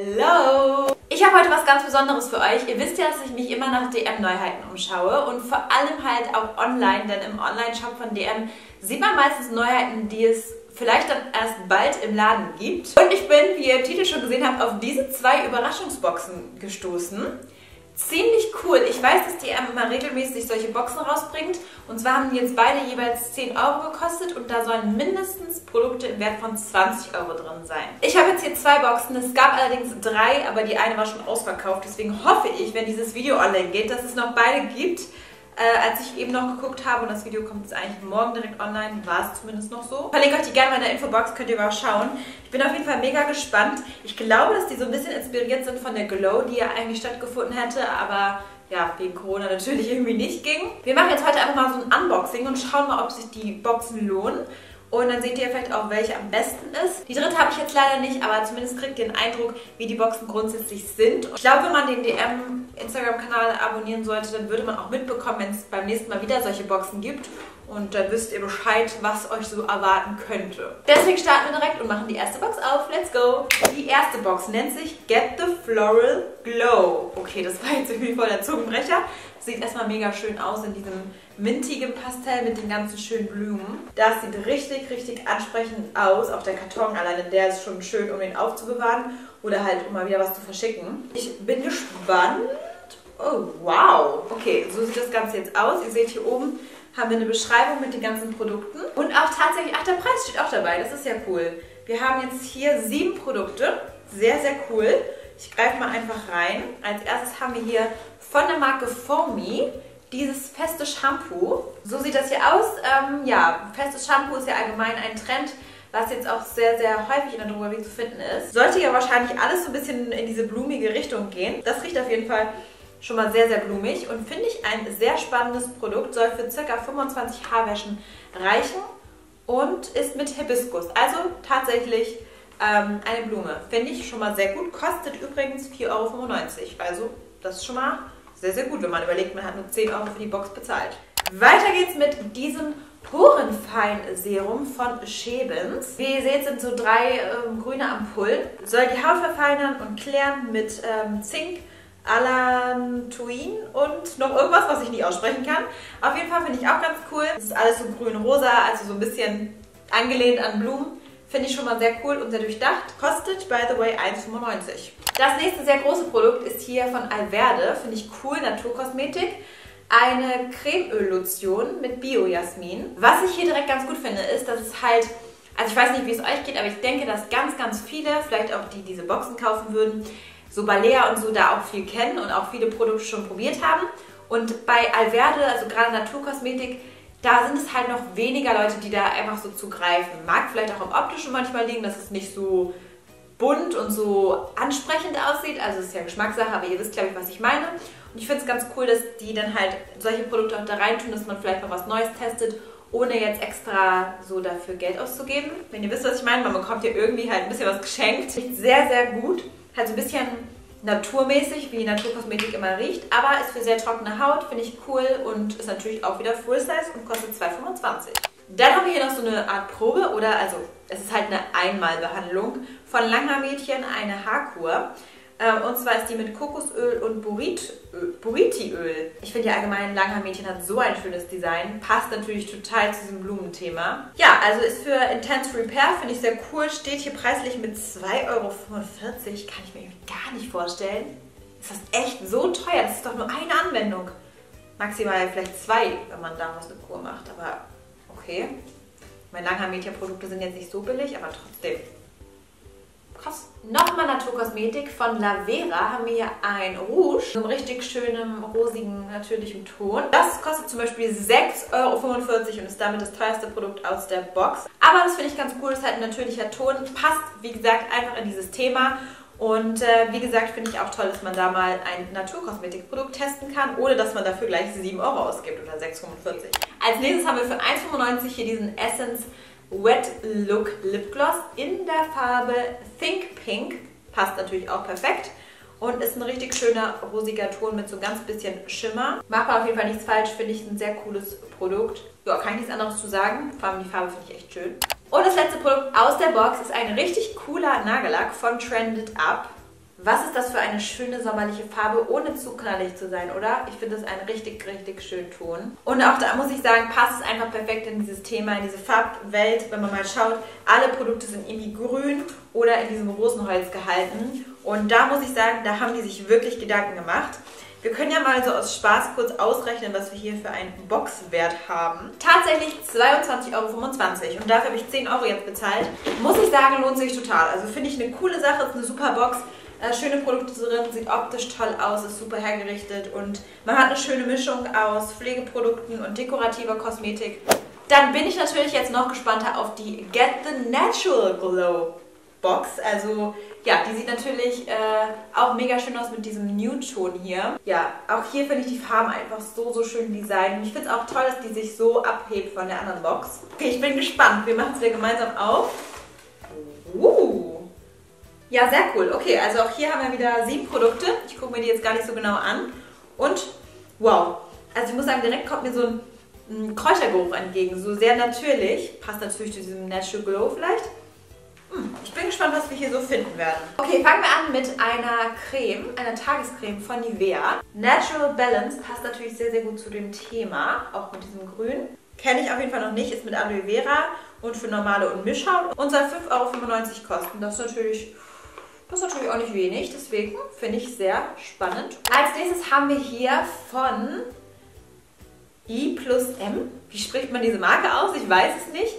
Hallo! Ich habe heute was ganz Besonderes für euch. Ihr wisst ja, dass ich mich immer nach DM-Neuheiten umschaue und vor allem halt auch online, denn im Online-Shop von DM sieht man meistens Neuheiten, die es vielleicht dann erst bald im Laden gibt. Und ich bin, wie ihr im Titel schon gesehen habt, auf diese zwei Überraschungsboxen gestoßen ziemlich cool. Ich weiß, dass die immer regelmäßig solche Boxen rausbringt. Und zwar haben die jetzt beide jeweils 10 Euro gekostet und da sollen mindestens Produkte im Wert von 20 Euro drin sein. Ich habe jetzt hier zwei Boxen. Es gab allerdings drei, aber die eine war schon ausverkauft. Deswegen hoffe ich, wenn dieses Video online geht, dass es noch beide gibt. Äh, als ich eben noch geguckt habe, und das Video kommt jetzt eigentlich morgen direkt online, war es zumindest noch so. Verlinke euch die gerne in der Infobox, könnt ihr mal schauen. Ich bin auf jeden Fall mega gespannt. Ich glaube, dass die so ein bisschen inspiriert sind von der Glow, die ja eigentlich stattgefunden hätte, aber ja, wegen Corona natürlich irgendwie nicht ging. Wir machen jetzt heute einfach mal so ein Unboxing und schauen mal, ob sich die Boxen lohnen. Und dann seht ihr vielleicht auch, welche am besten ist. Die dritte habe ich jetzt leider nicht, aber zumindest kriegt ihr einen Eindruck, wie die Boxen grundsätzlich sind. Ich glaube, wenn man den DM Instagram-Kanal abonnieren sollte, dann würde man auch mitbekommen, wenn es beim nächsten Mal wieder solche Boxen gibt. Und dann wisst ihr Bescheid, was euch so erwarten könnte. Deswegen starten wir direkt und machen die erste Box auf. Let's go! Die erste Box nennt sich Get the Floral Glow. Okay, das war jetzt irgendwie voll der Zungenbrecher. Sieht erstmal mega schön aus in diesem mintigen Pastell mit den ganzen schönen Blumen. Das sieht richtig, richtig ansprechend aus. Auch der Karton alleine, der ist schon schön, um ihn aufzubewahren oder halt, um mal wieder was zu verschicken. Ich bin gespannt. Oh, wow. Okay, so sieht das Ganze jetzt aus. Ihr seht hier oben haben wir eine Beschreibung mit den ganzen Produkten. Und auch tatsächlich, ach, der Preis steht auch dabei. Das ist ja cool. Wir haben jetzt hier sieben Produkte. Sehr, sehr cool. Ich greife mal einfach rein. Als erstes haben wir hier von der Marke Foamy dieses feste Shampoo. So sieht das hier aus. Ähm, ja, festes Shampoo ist ja allgemein ein Trend, was jetzt auch sehr, sehr häufig in der Drogerie zu finden ist. Sollte ja wahrscheinlich alles so ein bisschen in diese blumige Richtung gehen. Das riecht auf jeden Fall schon mal sehr, sehr blumig und finde ich ein sehr spannendes Produkt. Soll für ca. 25 Haarwäschen reichen und ist mit Hibiskus. Also tatsächlich ähm, eine Blume. Finde ich schon mal sehr gut. Kostet übrigens 4,95 Euro. Also das ist schon mal sehr, sehr gut, wenn man überlegt, man hat nur 10 Euro für die Box bezahlt. Weiter geht's mit diesem Porenfein-Serum von Schebens. Wie ihr seht, sind so drei ähm, grüne Ampullen. Soll die Haut verfeinern und klären mit ähm, Zink, Alantoin und noch irgendwas, was ich nicht aussprechen kann. Auf jeden Fall finde ich auch ganz cool. Das ist alles so grün-rosa, also so ein bisschen angelehnt an Blumen. Finde ich schon mal sehr cool und sehr durchdacht. Kostet, by the way, 1,95. Das nächste sehr große Produkt ist hier von Alverde. Finde ich cool, Naturkosmetik. Eine Cremeöl-Lotion mit Bio-Jasmin. Was ich hier direkt ganz gut finde, ist, dass es halt also ich weiß nicht, wie es euch geht, aber ich denke, dass ganz, ganz viele, vielleicht auch die diese Boxen kaufen würden, so Balea und so da auch viel kennen und auch viele Produkte schon probiert haben. Und bei Alverde, also gerade Naturkosmetik, da sind es halt noch weniger Leute, die da einfach so zugreifen. Mag vielleicht auch im Optischen manchmal liegen, dass es nicht so bunt und so ansprechend aussieht. Also es ist ja Geschmackssache, aber ihr wisst, glaube ich, was ich meine. Und ich finde es ganz cool, dass die dann halt solche Produkte auch da reintun, dass man vielleicht mal was Neues testet, ohne jetzt extra so dafür Geld auszugeben. Wenn ihr wisst, was ich meine, man bekommt ja irgendwie halt ein bisschen was geschenkt. Sehr, sehr gut. Halt so ein bisschen naturmäßig, wie Naturkosmetik immer riecht, aber ist für sehr trockene Haut, finde ich cool und ist natürlich auch wieder Full Size und kostet 2,25. Dann haben wir hier noch so eine Art Probe oder also es ist halt eine Einmalbehandlung von Langhaar-Mädchen, eine Haarkur. Ähm, und zwar ist die mit Kokosöl und Buriti-Öl. Ich finde ja allgemein, Langhaar-Mädchen hat so ein schönes Design. Passt natürlich total zu diesem Blumenthema. Ja, also ist für Intense Repair, finde ich sehr cool. Steht hier preislich mit 2,45 Euro. Kann ich mir gar nicht vorstellen. Ist das echt so teuer? Das ist doch nur eine Anwendung. Maximal vielleicht zwei, wenn man daraus eine Kur macht. Aber okay. Meine Langhaar-Mädchen-Produkte sind jetzt nicht so billig, aber trotzdem. Krass. Nochmal Naturkosmetik von La Vera haben wir hier ein Rouge. So einem richtig schönen, rosigen, natürlichen Ton. Das kostet zum Beispiel 6,45 Euro und ist damit das teuerste Produkt aus der Box. Aber das finde ich ganz cool. Ist halt ein natürlicher Ton. Passt, wie gesagt, einfach in dieses Thema. Und äh, wie gesagt, finde ich auch toll, dass man da mal ein Naturkosmetikprodukt testen kann, ohne dass man dafür gleich 7 Euro ausgibt oder 6,45. Als nächstes haben wir für 1,95 hier diesen Essence Wet Look Lip Gloss in der Farbe Think Pink. Passt natürlich auch perfekt. Und ist ein richtig schöner rosiger Ton mit so ganz bisschen Schimmer. Macht man auf jeden Fall nichts falsch, finde ich ein sehr cooles Produkt. Ja, kann ich nichts anderes zu sagen. Vor allem die Farbe finde ich echt schön. Und das letzte Produkt aus der Box ist ein richtig cooler Nagellack von Trended Up. Was ist das für eine schöne sommerliche Farbe, ohne zu knallig zu sein, oder? Ich finde das einen richtig, richtig schönen Ton. Und auch da muss ich sagen, passt es einfach perfekt in dieses Thema, in diese Farbwelt. Wenn man mal schaut, alle Produkte sind irgendwie grün oder in diesem Rosenholz gehalten. Und da muss ich sagen, da haben die sich wirklich Gedanken gemacht. Wir können ja mal so aus Spaß kurz ausrechnen, was wir hier für einen Boxwert haben. Tatsächlich 22,25 Euro und dafür habe ich 10 Euro jetzt bezahlt. Muss ich sagen, lohnt sich total. Also finde ich eine coole Sache, ist eine super Box. Äh, schöne Produkte drin, sieht optisch toll aus, ist super hergerichtet und man hat eine schöne Mischung aus Pflegeprodukten und dekorativer Kosmetik. Dann bin ich natürlich jetzt noch gespannter auf die Get the Natural Glow Box. Also ja, die sieht natürlich äh, auch mega schön aus mit diesem Nude-Ton hier. Ja, auch hier finde ich die Farben einfach so, so schön designt. Und ich finde es auch toll, dass die sich so abhebt von der anderen Box. Okay, ich bin gespannt. Wir machen es wieder gemeinsam auf. Uh. Ja, sehr cool. Okay, also auch hier haben wir wieder sieben Produkte. Ich gucke mir die jetzt gar nicht so genau an. Und wow. Also ich muss sagen, direkt kommt mir so ein, ein Kräutergeruch entgegen. So sehr natürlich. Passt natürlich zu diesem Natural Glow vielleicht. Hm, ich bin gespannt, was wir hier so finden werden. Okay, fangen wir an mit einer Creme, einer Tagescreme von Nivea. Natural Balance passt natürlich sehr, sehr gut zu dem Thema, auch mit diesem Grün. Kenne ich auf jeden Fall noch nicht, ist mit Aloe Vera und für normale und Mischhaut und soll 5,95 Euro kosten. Das ist natürlich das ist natürlich auch nicht wenig, deswegen finde ich sehr spannend. Als nächstes haben wir hier von I plus M. Wie spricht man diese Marke aus? Ich weiß es nicht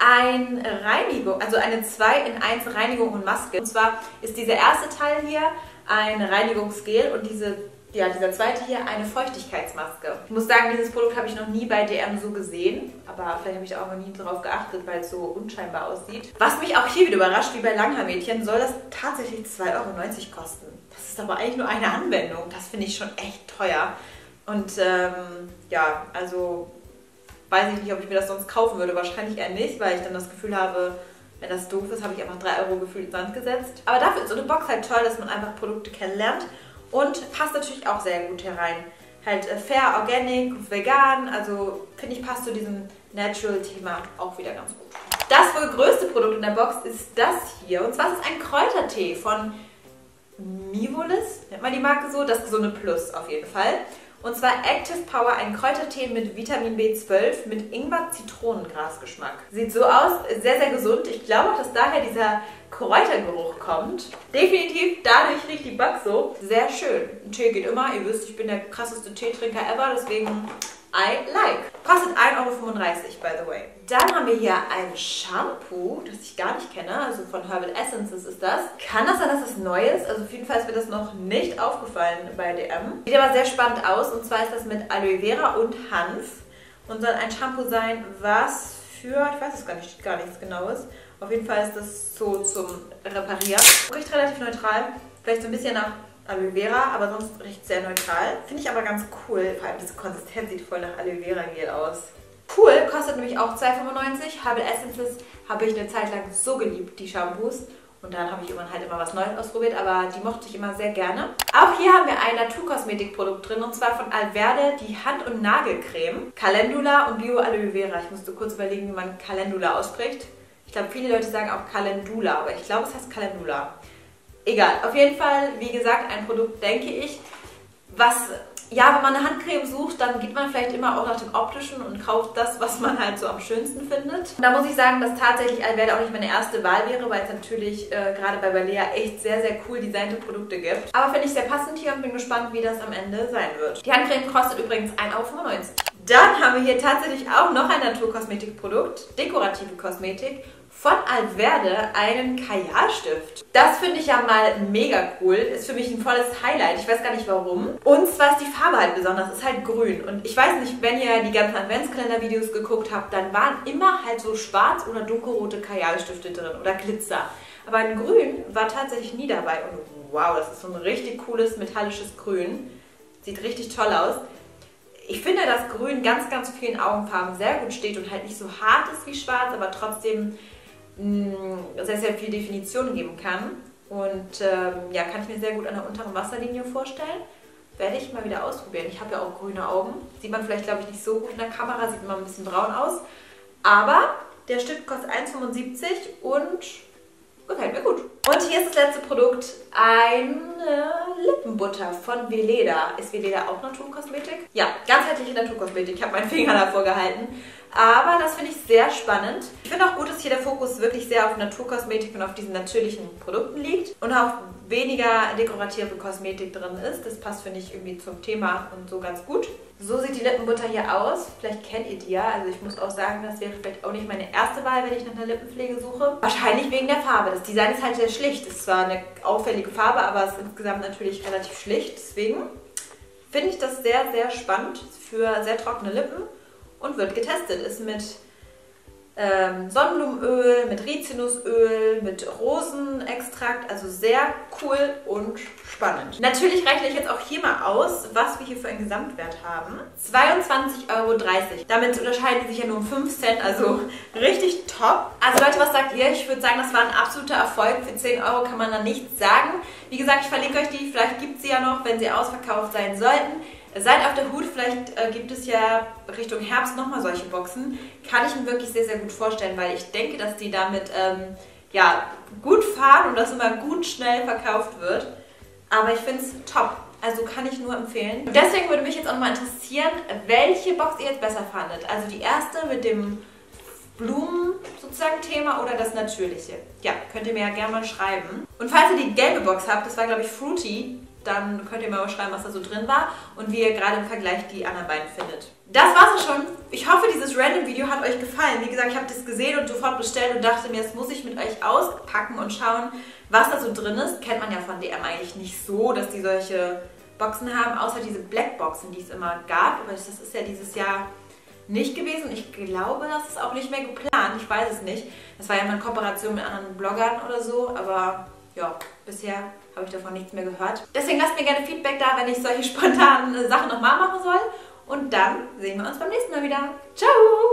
ein Reinigung, also eine 2 in 1 Reinigung und Maske. Und zwar ist dieser erste Teil hier ein Reinigungsgel und diese, ja, dieser zweite hier eine Feuchtigkeitsmaske. Ich muss sagen, dieses Produkt habe ich noch nie bei DM so gesehen, aber vielleicht habe ich auch noch nie darauf geachtet, weil es so unscheinbar aussieht. Was mich auch hier wieder überrascht, wie bei Langhaarmädchen, soll das tatsächlich 2,90 Euro kosten. Das ist aber eigentlich nur eine Anwendung. Das finde ich schon echt teuer. Und ähm, ja, also weiß ich nicht, ob ich mir das sonst kaufen würde. Wahrscheinlich eher nicht, weil ich dann das Gefühl habe, wenn das doof ist, habe ich einfach 3 Euro gefühlt in Sand gesetzt. Aber dafür ist so eine Box halt toll, dass man einfach Produkte kennenlernt und passt natürlich auch sehr gut herein. Halt äh, fair, organic, vegan, also finde ich passt zu diesem Natural-Thema auch wieder ganz gut. Das wohl größte Produkt in der Box ist das hier und zwar ist es ein Kräutertee von Mivolis, nennt man die Marke so, das gesunde Plus auf jeden Fall. Und zwar Active Power, ein Kräutertee mit Vitamin B12 mit Ingwer-Zitronengras-Geschmack. Sieht so aus, sehr, sehr gesund. Ich glaube auch, dass daher dieser Kräutergeruch kommt. Definitiv, dadurch riecht die Box so. Sehr schön. Ein Tee geht immer. Ihr wisst, ich bin der krasseste Teetrinker ever, deswegen I like. Kostet 1,35 Euro, by the way. Dann haben wir hier ein Shampoo, das ich gar nicht kenne, also von Herbal Essences ist das. Kann das sein, dass es neu ist? Also auf jeden Fall ist mir das noch nicht aufgefallen bei DM. Sieht aber sehr spannend aus und zwar ist das mit Aloe Vera und Hanf und soll ein Shampoo sein, was für, ich weiß es gar nicht, gar nichts genaues. Auf jeden Fall ist das so zum Reparieren. Riecht relativ neutral, vielleicht so ein bisschen nach Aloe Vera, aber sonst riecht sehr neutral. Finde ich aber ganz cool. Vor allem diese Konsistenz sieht voll nach Aloe Vera Gel aus. Cool, kostet nämlich auch 2,95. Herbal Essences habe ich eine Zeit lang so geliebt, die Shampoos. Und dann habe ich irgendwann halt immer was Neues ausprobiert, aber die mochte ich immer sehr gerne. Auch hier haben wir ein Naturkosmetikprodukt drin und zwar von Alverde die Hand- und Nagelcreme. Calendula und Bio Aloe Vera. Ich musste kurz überlegen, wie man Calendula ausspricht. Ich glaube, viele Leute sagen auch Calendula, aber ich glaube, es heißt Calendula. Egal, auf jeden Fall, wie gesagt, ein Produkt, denke ich, was, ja, wenn man eine Handcreme sucht, dann geht man vielleicht immer auch nach dem Optischen und kauft das, was man halt so am schönsten findet. Da muss ich sagen, dass tatsächlich Alverde auch nicht meine erste Wahl wäre, weil es natürlich äh, gerade bei Balea echt sehr, sehr cool designte Produkte gibt. Aber finde ich sehr passend hier und bin gespannt, wie das am Ende sein wird. Die Handcreme kostet übrigens 1,95 Euro. Dann haben wir hier tatsächlich auch noch ein Naturkosmetikprodukt, dekorative Kosmetik von Alverde einen Kajalstift. Das finde ich ja mal mega cool. Ist für mich ein volles Highlight. Ich weiß gar nicht warum. Und zwar ist die Farbe halt besonders. Ist halt grün. Und ich weiß nicht, wenn ihr die ganzen Adventskalender-Videos geguckt habt, dann waren immer halt so schwarz- oder dunkelrote Kajalstifte drin oder Glitzer. Aber ein Grün war tatsächlich nie dabei. Und wow, das ist so ein richtig cooles metallisches Grün. Sieht richtig toll aus. Ich finde, dass Grün ganz, ganz vielen Augenfarben sehr gut steht und halt nicht so hart ist wie schwarz, aber trotzdem sehr, sehr viel Definition geben kann. Und ähm, ja, kann ich mir sehr gut an der unteren Wasserlinie vorstellen. Werde ich mal wieder ausprobieren. Ich habe ja auch grüne Augen. Sieht man vielleicht, glaube ich, nicht so gut in der Kamera. Sieht immer ein bisschen braun aus. Aber der Stift kostet 1,75 und gefällt mir gut. Und hier ist das letzte Produkt, eine Lippenbutter von Veleda. Ist Veleda auch Naturkosmetik? Ja, ganzheitliche Naturkosmetik. Ich habe meinen Finger davor gehalten. Aber das finde ich sehr spannend. Ich finde auch gut, dass hier der Fokus wirklich sehr auf Naturkosmetik und auf diesen natürlichen Produkten liegt und auch weniger dekorative Kosmetik drin ist. Das passt, finde ich, irgendwie zum Thema und so ganz gut. So sieht die Lippenbutter hier aus. Vielleicht kennt ihr die ja. Also ich muss auch sagen, das wäre vielleicht auch nicht meine erste Wahl, wenn ich nach einer Lippenpflege suche. Wahrscheinlich wegen der Farbe. Das Design ist halt sehr schlicht. Es ist zwar eine auffällige Farbe, aber es ist insgesamt natürlich relativ schlicht. Deswegen finde ich das sehr, sehr spannend für sehr trockene Lippen und wird getestet. Ist mit ähm, Sonnenblumenöl, mit Rizinusöl, mit Rosenextrakt. Also sehr cool und spannend. Natürlich rechne ich jetzt auch hier mal aus, was wir hier für einen Gesamtwert haben. 22,30 Euro. Damit unterscheiden die sich ja nur um 5 Cent, also richtig top. Also Leute, was sagt ihr? Ich würde sagen, das war ein absoluter Erfolg. Für 10 Euro kann man da nichts sagen. Wie gesagt, ich verlinke euch die. Vielleicht gibt es sie ja noch, wenn sie ausverkauft sein sollten. Seid auf der Hut, vielleicht äh, gibt es ja Richtung Herbst nochmal solche Boxen. Kann ich mir wirklich sehr, sehr gut vorstellen, weil ich denke, dass die damit ähm, ja, gut fahren und das immer gut schnell verkauft wird. Aber ich finde es top. Also kann ich nur empfehlen. Deswegen würde mich jetzt auch nochmal interessieren, welche Box ihr jetzt besser fandet. Also die erste mit dem Blumen sozusagen Thema oder das natürliche. Ja, könnt ihr mir ja gerne mal schreiben. Und falls ihr die gelbe Box habt, das war glaube ich Fruity, dann könnt ihr mir mal schreiben, was da so drin war und wie ihr gerade im Vergleich die anderen beiden findet. Das war's auch schon. Ich hoffe, dieses Random-Video hat euch gefallen. Wie gesagt, ich habe das gesehen und sofort bestellt und dachte mir, das muss ich mit euch auspacken und schauen, was da so drin ist. Kennt man ja von DM eigentlich nicht so, dass die solche Boxen haben, außer diese Blackboxen, die es immer gab. Aber das ist ja dieses Jahr nicht gewesen. Ich glaube, das ist auch nicht mehr geplant. Ich weiß es nicht. Das war ja mal in Kooperation mit anderen Bloggern oder so, aber ja, bisher habe ich davon nichts mehr gehört. Deswegen lasst mir gerne Feedback da, wenn ich solche spontanen Sachen nochmal machen soll. Und dann sehen wir uns beim nächsten Mal wieder. Ciao!